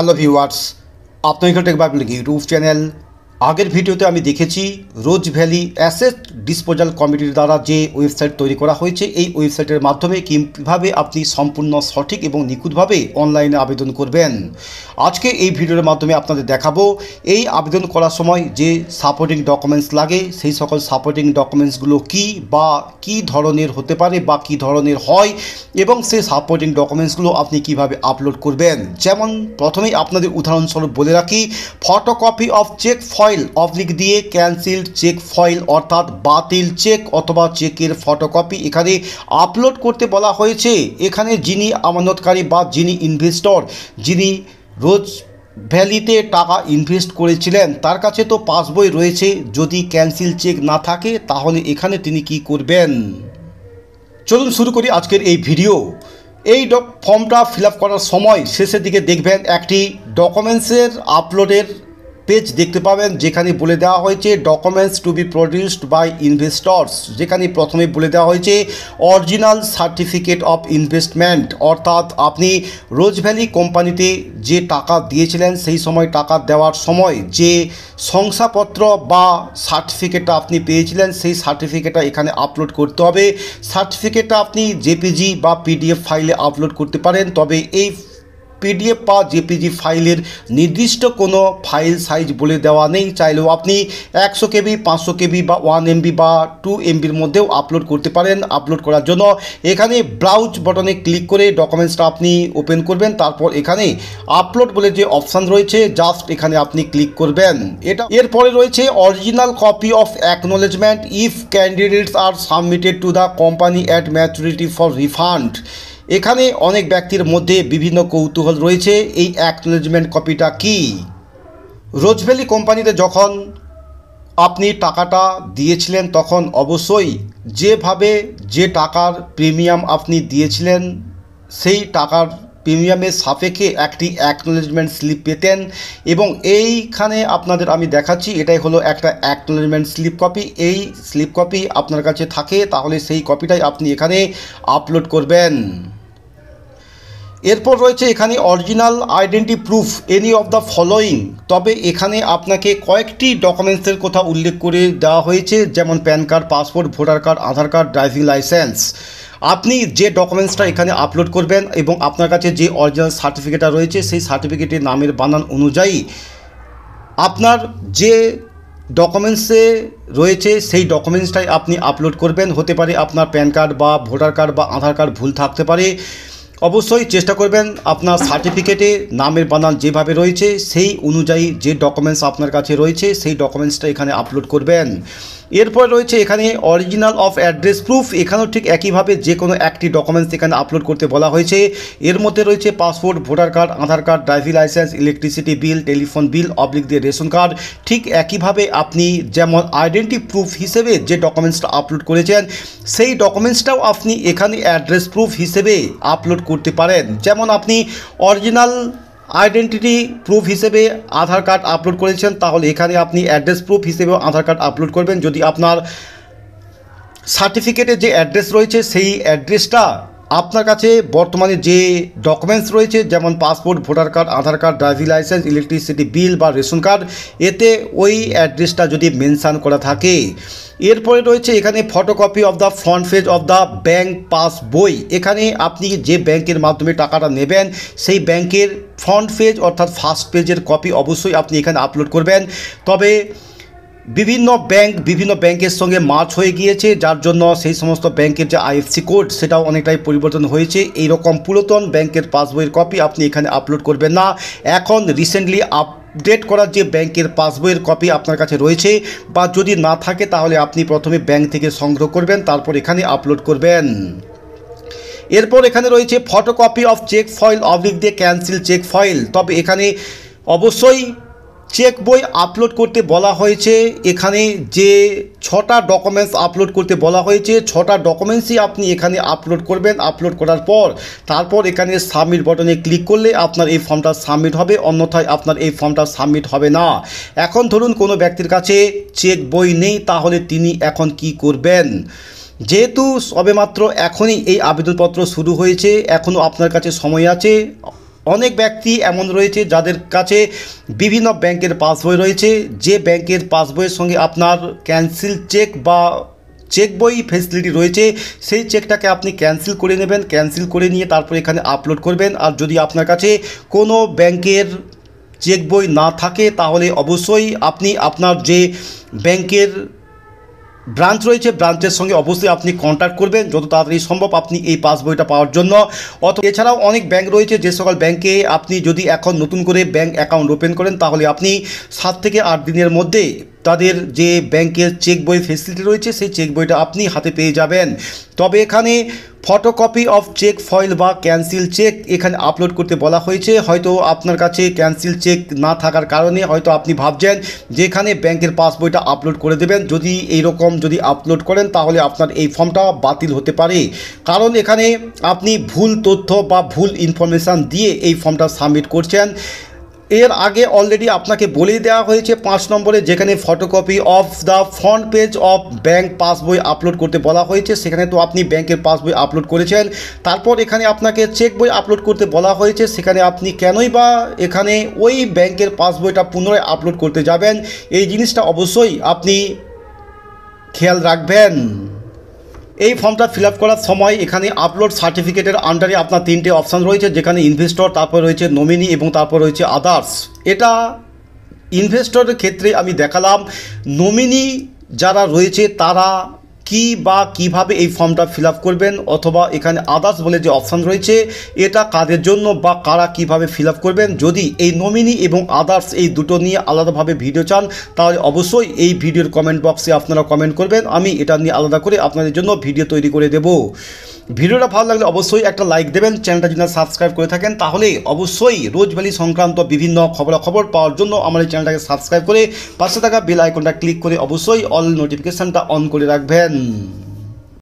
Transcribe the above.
Hello viewers आप तो एक टेक बाइबल यूट्यूब चैनल আগের ভিডিওতে আমি দেখেছি রোজ ভ্যালি অ্যাসেট ডিসপোজাল কমিটির দ্বারা যে ওয়েবসাইট তৈরি করা হয়েছে, এই ওয়েবসাইটের মাধ্যমে কীভাবে আপনি সম্পূর্ণ সঠিক এবং নিখুঁতভাবে অনলাইনে আবেদন করবেন। আজকে এই ভিডিওর মাধ্যমে আপনাদের দেখাবো, এই আবেদন করার সময় যে সাপোর্টিং ডকুমেন্টস লাগে, সেই সকল সাপোর্টিং ডকুমেন্টসগুলো কি বা কি ধরনের হতে পারে বা কি ধরনের হয় এবং সেই সাপোর্টিং ডকুমেন্টসগুলো আপনি কীভাবে আপলোড করবেন। যেমন প্রথমেই আপনাদের উদাহরণস্বরূপ বলে রাখি, photocopy of cheque foil oblique দিয়ে ক্যান্সেলড চেক ফয়েল অর্থাৎ বাতিল চেক অথবা চেকের ফটোকপি এখানে আপলোড করতে বলা হয়েছে। এখানে যিনি আমানতকারী বা যিনি ইনভেস্টর, যিনি রোজ ভ্যালিতে টাকা ইনভেস্ট করেছিলেন, তার কাছে তো পাসবই রয়েছে। যদি ক্যান্সেল চেক না থাকে, তাহলে এখানে তিনি কি করবেন? চলুন শুরু করি আজকের এই ভিডিও। এই ফর্মটা ফিল করার সময় শেষের দিকে দেখবেন একটি ডকুমেন্টসের আপলোডের পেজ দেখতে পাবেন, যেখানে বলে দেওয়া হয়েছে documents to be produced by investors যেখানে প্রথমে বলে দেওয়া হয়েছে অরিজিনাল সার্টিফিকেট অফ ইনভেস্টমেন্ট অর্থাৎ আপনি রোজ ভ্যালি কোম্পানিতে যে টাকা দিয়েছিলেন, সেই সময় টাকা দেওয়ার সময় যে শংসাপত্র বা সার্টিফিকেটটা আপনি পেয়েছিলেন, সেই সার্টিফিকেটটা এখানে আপলোড করতে হবে। সার্টিফিকেটটা আপনি জেপিজি বা পিডিএফ ফাইলে আপলোড করতে পারেন, তবে এই পিডিএফ বা জেপিজি ফাইলের নির্দিষ্ট কোনো ফাইল সাইজ বলে দেওয়া নেই। চাইলেও আপনি একশো কেবি, পাঁচশো কেবি বা ওয়ান এমবি বা টু এমবির মধ্যেও আপলোড করতে পারেন। আপলোড করার জন্য এখানে ব্রাউজ বটনে ক্লিক করে ডকুমেন্টসটা আপনি ওপেন করবেন। তারপর এখানে আপলোড বলে যে অপশান রয়েছে, জাস্ট এখানে আপনি ক্লিক করবেন। এটা এরপরে রয়েছে original copy of acknowledgement. If candidates are submitted to the company at maturity for refund. এখানে অনেক ব্যক্তির মধ্যে বিভিন্ন কৌতূহল রয়েছে। এই অ্যাকনোলেজমেন্ট কপিটা কি? রোজভ্যালি কোম্পানিতে যখন আপনি টাকাটা দিয়েছিলেন, তখন অবশ্যই যেভাবে যে টাকার প্রিমিয়াম আপনি দিয়েছিলেন, সেই টাকার প্রিমিয়ামের সাপেক্ষে একটি অ্যাকনোলেজমেন্ট স্লিপ পেতেন এবং এইখানে আপনাদের আমি দেখাচ্ছি, এটাই হলো একটা অ্যাকনোলেজমেন্ট স্লিপ কপি এই স্লিপ কপি আপনার কাছে থাকে, তাহলে সেই কপিটাই আপনি এখানে আপলোড করবেন। এরপর রয়েছে এখানে original identity proof any of the following তবে এখানে আপনাকে কয়েকটি ডকুমেন্টসের কথা উল্লেখ করে দেওয়া হয়েছে, যেমন PAN card passport voter card Aadhaar card driving licence আপনি যে ডকুমেন্টসটা এখানে আপলোড করবেন এবং আপনার কাছে যে অরিজিনাল সার্টিফিকেটটা রয়েছে, সেই সার্টিফিকেটের নামের বানান অনুযায়ী আপনার যে ডকুমেন্টসে রয়েছে, সেই ডকুমেন্টসটাই আপনি আপলোড করবেন। হতে পারে আপনার প্যান কার্ড বা ভোটার কার্ড বা আধার কার্ড ভুল থাকতে পারে। অবশ্যই চেষ্টা করবেন আপনার সার্টিফিকেটে নামের বানান যেভাবে রয়েছে, সেই অনুযায়ী যে ডকুমেন্টস আপনার কাছে রয়েছে, সেই ডকুমেন্টসটা এখানে আপলোড করবেন। এরপর রয়েছে এখানে অরিজিনাল অফ অ্যাড্রেস প্রুফ এখানেও ঠিক একইভাবে যে কোনো একটি ডকুমেন্টস এখানে আপলোড করতে বলা হয়েছে। এর মধ্যে রয়েছে passport voter card Aadhaar card driving licence electricity bill telephone bill oblique দিয়ে রেশন কার্ড ঠিক একইভাবে আপনি যেমন আইডেন্টি প্রুফ হিসেবে যে ডকুমেন্টসটা আপলোড করেছেন, সেই ডকুমেন্টসটাও আপনি এখানে অ্যাড্রেস প্রুফ হিসেবে আপলোড করতে পারেন। যেমন আপনি অরিজিনাল আইডেন্টিটি প্রুফ হিসেবে আধার কার্ড আপলোড করেছেন, তাহলে এখানে আপনি অ্যাড্রেস প্রুফ হিসেবেও আধার কার্ড আপলোড করবেন। যদি আপনার সার্টিফিকেটে যে অ্যাড্রেস রয়েছে, সেই অ্যাড্রেসটা আপনার কাছে বর্তমানে যে ডকুমেন্টস রয়েছে, যেমন passport voter card Aadhaar card driving licence electricity bill বা রেশন কার্ড এতে ওই অ্যাড্রেসটা যদি মেনশান করা থাকে। এরপরে রয়েছে এখানে photocopy of the front page of the bank pass বই। এখানে আপনি যে ব্যাংকের মাধ্যমে টাকাটা নেবেন, সেই ব্যাংকের ফ্রন্ট পেজ অর্থাৎ ফার্স্ট পেজের কপি অবশ্যই আপনি এখানে আপলোড করবেন। তবে বিভিন্ন ব্যাংক বিভিন্ন ব্যাংকের সঙ্গে মার্চ হয়ে গিয়েছে, যার জন্য সেই সমস্ত ব্যাংকের যে আইএফসি কোড সেটাও অনেকটাই পরিবর্তন হয়েছে। এই রকম পুরাতন ব্যাংকের পাসবইয়ের কপি আপনি এখানে আপলোড করবেন না। এখন রিসেন্টলি আপ আপডেট করার যে ব্যাংকের পাসবইয়ের কপি আপনার কাছে রয়েছে, বা যদি না থাকে, তাহলে আপনি প্রথমে ব্যাংক থেকে সংগ্রহ করবেন, তারপর এখানে আপলোড করবেন। এরপর এখানে রয়েছে photocopy of cheque foil oblique দিয়ে ক্যান্সেল চেক ফয়েল তবে এখানে অবশ্যই চেক বই আপলোড করতে বলা হয়েছে। এখানে যে ছটা ডকুমেন্টস আপলোড করতে বলা হয়েছে, ছটা ডকুমেন্টসই আপনি এখানে আপলোড করবেন। আপলোড করার পর, তারপর এখানে সাবমিট বটনে ক্লিক করলে আপনার এই ফর্মটা সাবমিট হবে, অন্যথায় আপনার এই ফর্মটা সাবমিট হবে না। এখন ধরুন কোনো ব্যক্তির কাছে চেক বই নেই, তাহলে তিনি এখন কি করবেন? যেহেতু সবেমাত্র এখনই এই আবেদনপত্র শুরু হয়েছে, এখনও আপনার কাছে সময় আছে অনেক ব্যক্তি এমন রয়েছে যাদের কাছে বিভিন্ন ব্যাংকের পাসবই রয়েছে। যে ব্যাংকের পাসবইয়ের সঙ্গে আপনার ক্যান্সেল চেক বা চেক বই ফেসিলিটি রয়েছে, সেই চেকটাকে আপনি ক্যান্সেল করে নেবেন। ক্যান্সেল করে নিয়ে তারপর এখানে আপলোড করবেন। আর যদি আপনার কাছে কোনো ব্যাংকের চেক বই না থাকে, তাহলে অবশ্যই আপনি আপনার যে ব্যাংকের ব্রাঞ্চ রয়েছে, ব্রাঞ্চের সঙ্গে অবশ্যই আপনি কন্ট্যাক্ট করবেন। যত তাড়াতাড়ি সম্ভব আপনি এই পাসবইটা পাওয়ার জন্য। অত এছাড়াও অনেক ব্যাংক রয়েছে, যে সকল ব্যাংকে আপনি যদি এখন নতুন করে ব্যাংক অ্যাকাউন্ট ওপেন করেন, তাহলে আপনি সাত থেকে আট দিনের মধ্যে তাদের যে ব্যাংকের চেক বই ফেসিলিটি রয়েছে, সেই চেক বইটা আপনি হাতে পেয়ে যাবেন। তবে এখানে ফটোকপি অফ চেক ফয়েল বা ক্যান্সেল চেক এখানে আপলোড করতে বলা হয়েছে। হয়তো আপনার কাছে ক্যান্সেল চেক না থাকার কারণে হয়তো আপনি ভাবছেন যে এখানে ব্যাংকের পাসবইটা আপলোড করে দেবেন। যদি এই রকম যদি আপলোড করেন, তাহলে আপনার এই ফর্মটা বাতিল হতে পারে। কারণ এখানে আপনি ভুল তথ্য বা ভুল ইনফরমেশান দিয়ে এই ফর্মটা সাবমিট করছেন। এর আগে অলরেডি আপনাকে বলেই দেওয়া হয়েছে পাঁচ নম্বরে, যেখানে photocopy of the front page of bank passbook upload করতে বলা হয়েছে। সেখানে তো আপনি ব্যাংকের পাসবই আপলোড করেছেন। তারপর এখানে আপনাকে চেক বই আপলোড করতে বলা হয়েছে। সেখানে আপনি কেনই বা এখানে ওই ব্যাংকের পাসবইটা পুনরায় আপলোড করতে যাবেন? এই জিনিসটা অবশ্যই আপনি খেয়াল রাখবেন। এই ফর্মটা ফিল করার সময় এখানে আপলোড সার্টিফিকেটের আন্ডারে আপনার তিনটে অপশান রয়েছে, যেখানে ইনভেস্টর তারপর রয়েছে নমিনি এবং তারপর রয়েছে আদার্স এটা ইনভেস্টরের ক্ষেত্রে আমি দেখালাম। নমিনি যারা রয়েছে, তারা কি বা কীভাবে এই ফর্মটা ফিল করবেন অথবা এখানে আদার্স বলে যে অপশান রয়েছে, এটা কাদের জন্য বা কারা কীভাবে ফিল করবেন? যদি এই নমিনি এবং আদার্স এই দুটো নিয়ে আলাদাভাবে ভিডিও চান, তাহলে অবশ্যই এই ভিডিওর কমেন্ট বক্সে আপনারা কমেন্ট করবেন। আমি এটা নিয়ে আলাদা করে আপনাদের জন্য ভিডিও তৈরি করে দেব। ভিডিওটা ভালো লাগলে অবশ্যই একটা লাইক দেবেন চ্যানেলটা যদি সাবস্ক্রাইব করে থাকেন, তাহলে অবশ্যই রোজ ভ্যালি সংক্রান্ত বিভিন্ন খবরাখবর পাওয়ার জন্য আমার এই চ্যানেলটাকে সাবস্ক্রাইব করে পাশে থাকা বেল আইকনটা ক্লিক করে অবশ্যই অল নোটিফিকেশানটা অন করে রাখবেন।